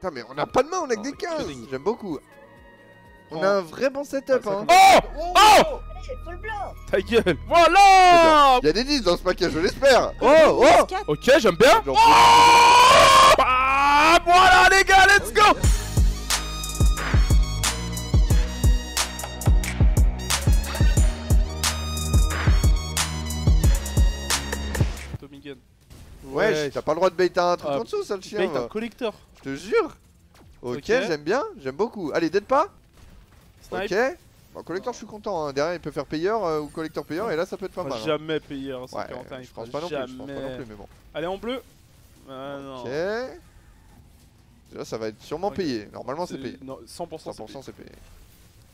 Putain, mais on a pas de main, on a que des 15 J'aime beaucoup. On Oh. a un vrai bon setup, Ouais, hein. ça Oh Oh Full blanc Ta gueule Voilà Il y a des 10 dans ce paquet, je l'espère. Oh, oh. Ok, j'aime bien. Ah, voilà les gars, let's go Tommy Gun. Ouais, Ouais. t'as pas le droit de bait un truc Ah, en dessous, ça le chien. Bait un collecteur. Je te jure. Ok, j'aime bien, j'aime beaucoup. Allez, dead pas Snipe. Ok. Bon, collecteur, je suis content. Hein. Derrière, il peut faire payeur euh, ou collecteur payeur, et là, ça peut être pas mal. hein. jamais Ouais, 141. il je pense pas non plus, je pense pas non plus, mais bon. Allez, en bleu. Ah non. Ok. Déjà, ça va être sûrement payé. Normalement, c'est payé. Non, 100%, 100% 100% c'est payé.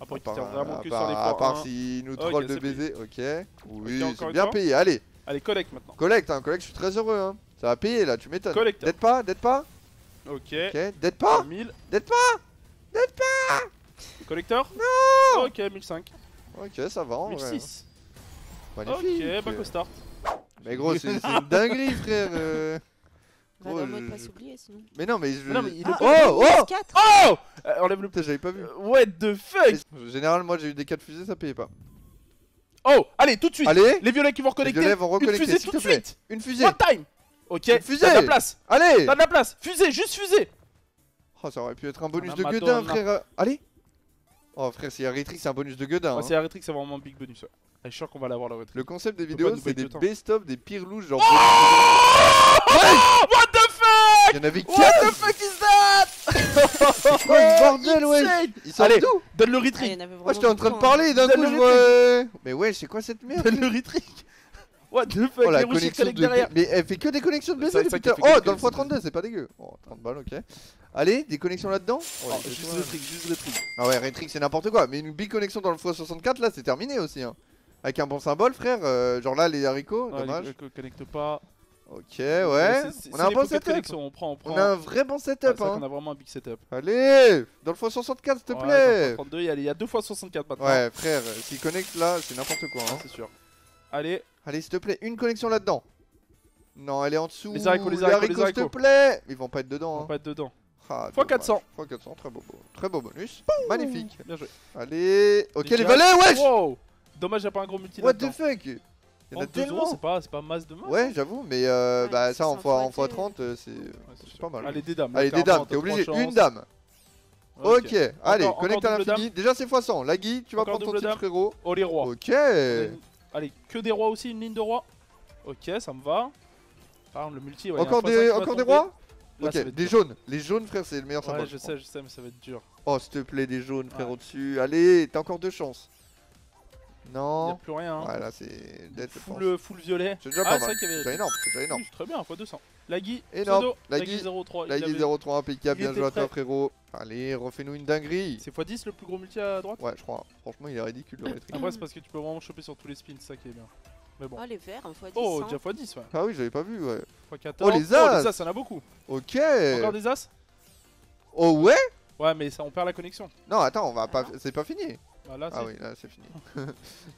Après, part, vraiment que part- sur les à part s'il nous troll de c'est payé. baiser, ok. Oui, c'est bien payé. Allez, Allez, collecte maintenant. collecte, hein, collecte, je suis très heureux. Hein. Ça va payer là, tu m'étonnes. Collecteur. Dead pas, dead pas Ok. Ok, dead pas 1000. Dead pas Collecteur Non Ok, 1005. Ok, ça va en vrai. 1006. hein. Magnifique. Ok, back au start. Mais gros, c'est une dinguerie, frère. euh. Oh, je- pas s'oublier sinon. Mais non, mais je. Non, mais il est Ah, pas- Oh, oh 4 Oh Euh, Enlève le. Putain, j'avais pas vu. Euh, What the fuck général, moi j'ai eu des 4 fusées, ça payait pas. Oh Allez, tout de suite Allez, Les violets qui vont les reconnecter violets vont Une reconnecter, fusée s'il tout de suite Une fusée. One time Ok, fusée. t'as de la place Allez T'as de la place Fusée, juste fusée Oh, ça aurait pu être un bonus Ah, de gueudin, frère. Allez Oh, frère, s'il y a Retrix, c'est un bonus de gueudin. Ouais, hein. C'est Aritrix, c'est vraiment un big bonus. Ouais. Ah, Je suis sûr qu'on va l'avoir la retraite. Le concept des vidéos, c'est des best-of des pires louches, genre. Oh What the fuck? Il y en avait What 4 the fuck is that? C'est quoi ce bordel, ouais Insane. Ils sortent Allez. Donne le Ah, vraiment Moi, j'étais en train de hein. parler, d'un coup, le je vois. Mais ouais, c'est quoi cette merde Donne le retreat What the fuck Oh la connexion de. derrière Mais elle fait que des connexions de vrai depuis Oh, dans le connexions x32, c'est pas dégueu. Oh, 30 balles, ok. Allez, des connexions là-dedans? Oh, Oh, Juste étoiles. retreat, juste retreat Ah ouais, Retrix, c'est n'importe quoi. Mais une big connexion dans le x64, là, c'est terminé aussi. Hein. Avec un bon symbole, frère. euh, genre là, les haricots, Ouais, dommage. les- co- Connecte pas Ok, ouais. C'est- On a un bon setup. connection, On prend, on prend On a un vrai bon setup, vrai hein. qu'on a vraiment un big setup Allez Dans le x64, s'il te Ouais, plaît 32, il y a- il y a 2 fois 64 maintenant Ouais, frère, s'il connecte là, c'est n'importe quoi. Ah, Hein. c'est sûr Allez Allez, s'il te plaît, une connexion là-dedans. Non, elle est en dessous. Les haricots, les haricots, les s'il te plaît Ils vont pas être dedans. va Hein. pas être dedans Ah, Fois dommage. 400. Fois 400, très beau, beau- très beau bonus. Magnifique. Bien joué Allez, ok, les valets, wesh Wow Dommage, y'a pas un gros multi What the fuck? Il y en a 32 euros, tellement c'est pas, c'est pas masse de masse. Ouais, j'avoue, mais euh, Ouais, bah ça en fois, en fois fois 30, euh, c'est Ouais, pas mal. Allez, des dames. Allez, des dames, t'es obligé. Une dame. Ok, allez, Encore- connecte à l'infini. Déjà, c'est x100. La Guy, tu vas prendre ton titre, frérot. Oh, les rois. Ok. Allez, que des rois aussi, une ligne de rois. Ok, ça me va. Par le multi, ouais, Encore x5 des, encore des rois Là, Ok, des dur. jaunes. Les jaunes, frère, c'est le meilleur Ouais, symbole. je crois. sais, je sais, mais ça va être dur. Oh, s'il te plaît, des jaunes, frère, Ouais. au-dessus. Allez, t'as encore deux chances. Y'a Non. plus rien. Hein. Ouais, là, c'est je. Full, full violet. C'est déjà Ah, pas mal. vrai qu'il y C'est énorme, c'est déjà énorme. Oui, très bien, x 200. Lagui, Énorme. Lagui. Lagui 03. Là, il il est avait- 0-3 impeccable, bien joué à toi, frérot. Allez, refais-nous une dinguerie. C'est x10 le plus gros multi à droite Ouais, je crois. Franchement, il est ridicule le rétri. Après, c'est parce que tu peux vraiment choper sur tous les spins, c'est ça qui est bien. Mais bon. Oh les verts, un fois 10. Oh, hein. déjà x10, ouais. Ah oui, j'avais pas vu, ouais. x14. Oh, les as Oh, les as, y'en a beaucoup. Ok. Encore des as? Oh ouais? Ouais, mais ça, on perd la connexion. Non, attends, on va pas. Ah. C'est pas fini. Bah, là, Ah oui, là, c'est fini.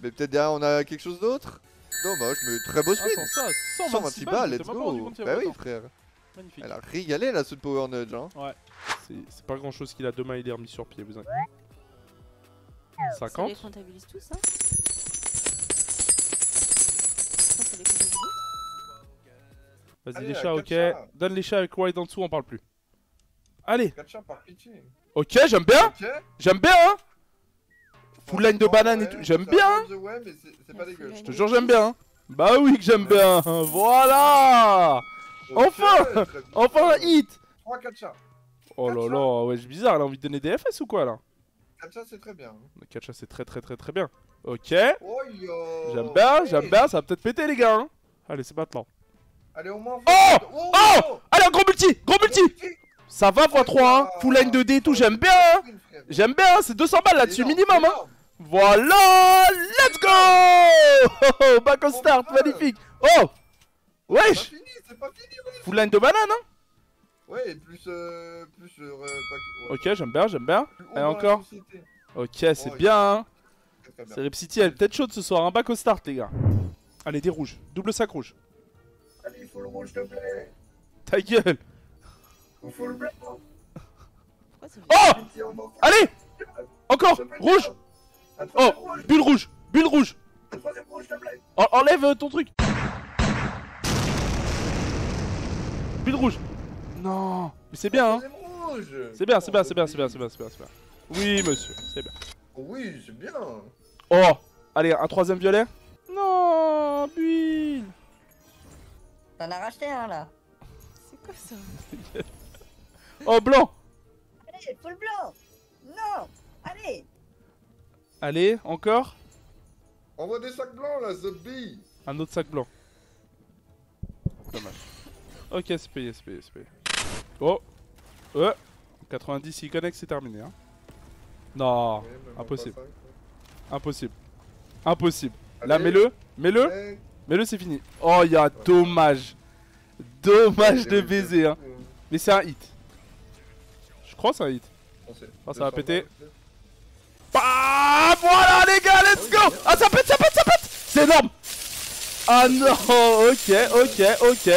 mais peut-être derrière, on a quelque chose d'autre? Dommage, mais très beau Ah, speed. sans ça, 126 126 balles, let's go. Bah oui, frère. Magnifique. Elle a régalé la sous Power Nudge. Hein. C'est c'est pas grand chose qu'il a demain, il est remis sur pied, vous inquiétez. Ça 50 les comptabilise tous, Vas-y, les chats, ok. chats. Donne les chats avec White en dessous, on parle plus. Allez, 4 chats par pitié. ok, j'aime bien, j'aime bien, hein. Full line de banane et tout. J'aime bien. Je te jure, j'aime bien. hein. Bah oui que j'aime bien. Voilà. Enfin Enfin un hit 3 4 chats. Oh là là, ouais, c'est bizarre, elle a envie de donner des FS ou quoi là 4 chats, c'est très bien. Le catch c'est très très très très bien. Ok, Oh j'aime bien, j'aime bien, ça va peut-être péter les gars. hein. Allez, c'est maintenant. Allez, au moins. Oh Oh, Oh Allez, un gros multi Gros multi Ça va x3, hein. full line 2D et tout, j'aime bien. hein. J'aime bien, hein. c'est 200 balles là-dessus minimum. Hein. Voilà Let's go Back au start, magnifique Oh C'est pas Wesh fini, c'est pas fini. ouais. Full line de banane, hein Ouais, et plus. Euh, plus. Euh, pas- ouais. Ok, j'aime bien, j'aime bien. La encore. Ok, c'est Oh, bien, hein. C'est City, elle est peut-être chaude ce soir, un back au start, les gars. Allez, des rouges. Double sac rouge. Allez, il faut le rouge, s'il te plaît. Ta gueule Il faut le blanc. Pourquoi ça Oh on Allez Encore Rouge Oh Bulle rouge Bulle rouge. En- Enlève euh, ton truc Bulle rouge Non Mais c'est bien, hein. C'est bien, c'est bien, c'est bien, c'est bien, c'est bien, c'est bien, c'est bien. Oui, monsieur, c'est bien. Oui, c'est bien. Oh Allez, un troisième violet Non Bulle T'en as racheté un là. C'est quoi ça? Oh, blanc Allez, full blanc. Non. Allez. Allez, encore Envoie des sacs blancs là. Un autre sac blanc. Dommage. Ok, c'est payé, c'est payé, c'est payé. Oh Ouais 90, il connecte, c'est terminé. Hein. Non, Ouais, impossible. impossible. Impossible. Là, mets-le, mets-le, mets-le, c'est fini. Oh, il y a dommage. Dommage de baiser, hein. Mais c'est un hit. Je crois que c'est un hit. Ah, ça va 200 péter. Ah, voilà les gars, let's go Ah, ça pète, ça pète, ça pète C'est énorme Ah non, ok, ok, ok.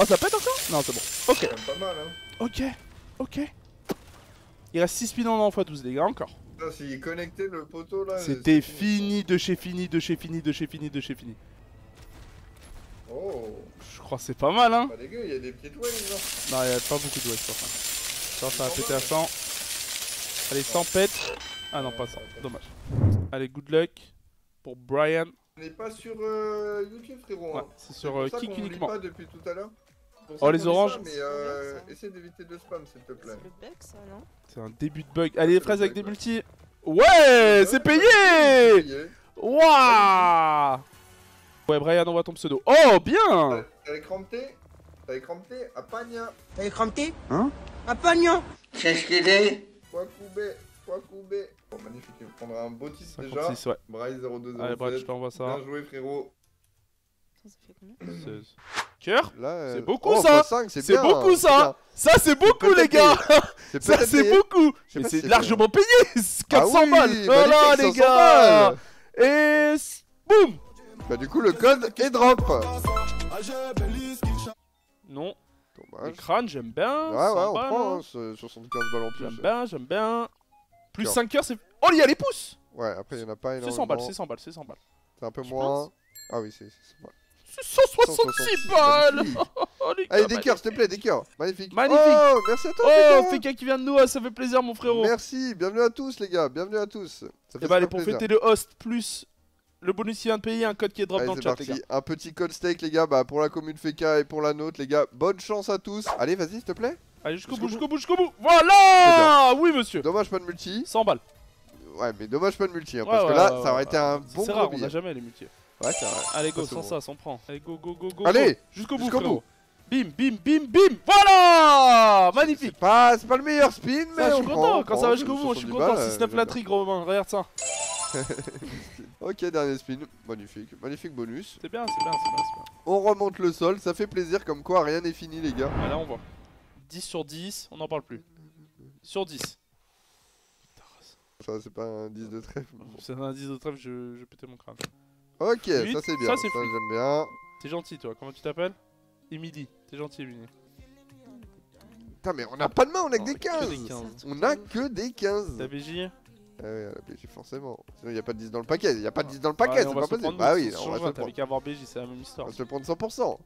Oh, ça pète encore? Non, c'est bon. Ok, pas mal, hein. ok, ok. Il reste 6 spins en x12, les gars, encore. S'il connectait le poteau là. C'était fini de chez fini, de chez fini, de chez fini, de chez fini. Oh, Je crois que c'est pas mal, hein pas dégueu, il y a des petites waves là. Non, il y a pas beaucoup de wedge sur ça. Ça, ça va péter à 100. Allez, 100 pète. Ah non, pas 100, dommage. Allez, good luck pour Brian. On n'est pas sur euh, YouTube, frérot. Ouais, hein. c'est C'est sur euh, ça lit uniquement. pas depuis tout à l'heure. Oh, ça les oranges. ça, Mais euh, ça. essaie d'éviter de spam, s'il te plaît. C'est le bug ça, non C'est un début de bug. Allez, les fraises avec des multis. Ouais, c'est payé Waouh Ouais, Brian, envoie ton pseudo. Oh, bien T'as crampé T'as crampé à Pagna. T'as crampé Hein À Pagnon Bon, magnifique, il prendra un beau titre déjà. 56, ouais. Braille 0207. Allez, Brad, je t'envoie ça. Bien joué, frérot. Ça, ça fait combien 16. Cœur Là, euh, C'est beaucoup, oh, ça. x5, c'est beaucoup, ça. Ça, c'est beaucoup, les gars C'est Ça, c'est beaucoup Mais c'est si c'est largement payé C'est 400 Ah oui, balles Voilà, les 500 gars balles. Et... Boum Bah du coup le code est drop. Non. Les Dommage. crânes, j'aime bien. Ouais ouais 100 on balles, prend hein. hein, ce 75 balles en plus. J'aime bien, j'aime bien. Plus Cœur. 5 cœurs, c'est... Oh, il y a les pouces Ouais après il y en a pas C'est énormément. 100 balles, c'est 100 balles, c'est 100 balles. C'est un peu moins. Ah oui c'est c'est ouais. C'est 166 balles. Oh, les Allez des cœurs s'il te plaît des cœurs. Magnifique. Magnifique. Oh merci à toi Oh. Feka qui vient de nous, ça fait plaisir, mon frérot Merci, bienvenue à tous les gars, bienvenue à tous. Ça fait Et bah, allez, super pour fêter le host plus le bonus qui vient de payer, un code qui est drop Allez, dans le c'est chat, les gars. Un petit code steak les gars, bah pour la commune Feka et pour la nôtre les gars. Bonne chance à tous. Allez vas-y s'il te plaît. Allez, jusqu'au Jusqu'au bout, jusqu'au bout, jusqu'au bout Voilà Oui, monsieur Dommage pas de multi. 100 balles. Ouais mais dommage pas de multi hein, Ouais, parce que là ouais, ça aurait ouais, été un bon C'est gros rare, on billet. a jamais les multis. Ouais c'est vrai. Allez, go, c'est sans ça, sans prend. Allez, go, go, go, go. Allez. Jusqu'au bout, bout. Bim, bim, bim, bim Voilà C'est Magnifique pas, c'est pas le meilleur spin mais Ça, je on suis content, on quand ça va jusqu'au bout, je suis 70 content. balles, 6-9 euh, la trick, Romain, regarde ça. Ok dernier spin, magnifique, magnifique bonus. C'est bien, c'est bien, c'est bien, c'est bien. On remonte le sol, ça fait plaisir comme quoi rien n'est fini les gars. Ah, là, on voit. 10 sur 10, on n'en parle plus. Sur 10. Ça c'est pas un 10 de trèfle. C'est un indice de trêve, je, je pétais mon crâne. Ok, Fluide, ça c'est bien, ça, ça, j'aime bien. T'es gentil, toi. Comment tu t'appelles? Emily. T'es gentil, Emily. Putain mais on a pas de main, on a que des que 15. des 15. On a que des 15. Ta BJ Ah oui, la BG forcément. Sinon il y a pas de 10 dans le paquet, il y a pas de 10 dans le paquet, Ouais, c'est on va pas possible. Bah oui, on va se T'avais prendre. qu'à avoir BJ, c'est la même On histoire. va se prendre 100%.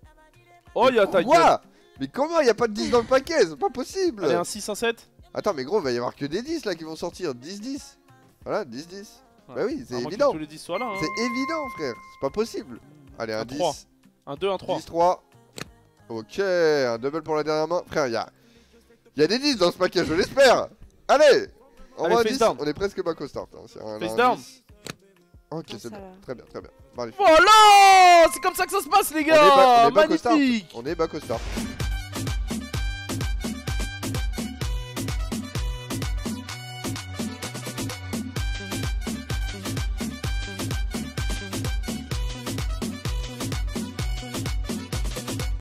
Oh, y'a ta gueule Mais comment il y a pas de 10 dans le paquet C'est pas possible. Allez, un 6, un 7 Attends, mais gros, il va y avoir que des 10 là qui vont sortir. 10-10. Voilà, 10-10. Bah oui, c'est À moins que évident. tous les 10 soient là. Hein. C'est évident, frère. C'est pas possible. Allez, un, Un 10. trois. Un 2, un 3. 10-3. Ok, un double pour la dernière main. Frère, il y a... y a des 10 dans ce paquet, je l'espère. Allez On va face 10, down. on est presque back au start. hein. Un- Face un down. 10. Ok, Ah, c'est va. Très bien, très bien. Magnifique. Voilà C'est comme ça que ça se passe, les On est ba- on gars est back au start. On est back au start.